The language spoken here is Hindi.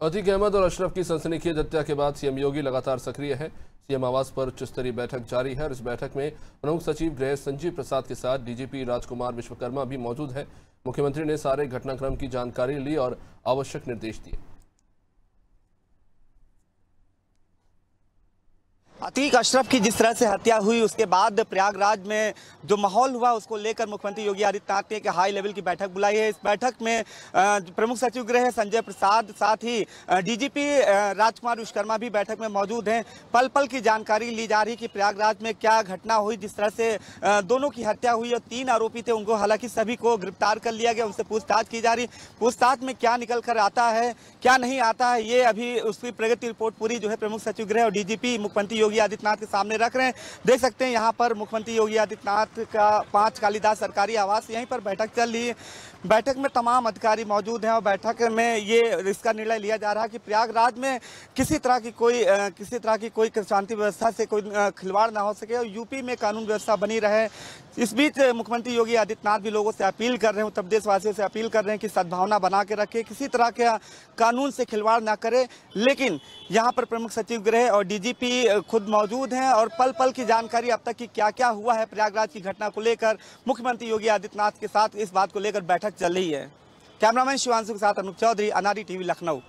अतीक अहमद और अशरफ की सनसनीखेज हत्या के बाद सीएम योगी लगातार सक्रिय है। सीएम आवास पर उच्च स्तरीय बैठक जारी है और इस बैठक में प्रमुख सचिव गृह संजीव प्रसाद के साथ डीजीपी राजकुमार विश्वकर्मा भी मौजूद है। मुख्यमंत्री ने सारे घटनाक्रम की जानकारी ली और आवश्यक निर्देश दिए। अतीक अशरफ की जिस तरह से हत्या हुई, उसके बाद प्रयागराज में जो माहौल हुआ, उसको लेकर मुख्यमंत्री योगी आदित्यनाथ ने एक हाई लेवल की बैठक बुलाई है। इस बैठक में प्रमुख सचिव गृह संजय प्रसाद, साथ ही डीजीपी राजकुमार विश्वकर्मा भी बैठक में मौजूद हैं। पल पल की जानकारी ली जा रही कि प्रयागराज में क्या घटना हुई, जिस तरह से दोनों की हत्या हुई और तीन आरोपी थे उनको हालाँकि सभी को गिरफ़्तार कर लिया गया, उनसे पूछताछ की जा रही। पूछताछ में क्या निकल कर आता है, क्या नहीं आता है, ये अभी उसकी प्रगति रिपोर्ट पूरी जो है प्रमुख सचिव गृह और डीजीपी मुख्यमंत्री योगी आदित्यनाथ के सामने रख रहे हैं। देख सकते हैं यहाँ पर मुख्यमंत्री योगी आदित्यनाथ का पाँच कालीदास सरकारी आवास यहीं पर बैठक चल रही है। बैठक में तमाम अधिकारी मौजूद हैं और बैठक में ये इसका निर्णय लिया जा रहा है कि प्रयागराज में किसी तरह की कोई किसी तरह की कोई शांति व्यवस्था से कोई खिलवाड़ ना हो सके और यूपी में कानून व्यवस्था बनी रहे। इस बीच मुख्यमंत्री योगी आदित्यनाथ भी लोगों से अपील कर रहे हैं, उत्तर प्रदेश वासियों से अपील कर रहे हैं कि सद्भावना बना के रखे, किसी तरह के कानून से खिलवाड़ ना करें। लेकिन यहाँ पर प्रमुख सचिव गृह और डीजीपी खुद मौजूद हैं और पल पल की जानकारी अब तक की क्या क्या हुआ है प्रयागराज की घटना को लेकर। मुख्यमंत्री योगी आदित्यनाथ के साथ इस बात को लेकर बैठक चल रही है। कैमरामैन शिवानशु के साथ अनुप चौधरी अनारी टीवी, लखनऊ।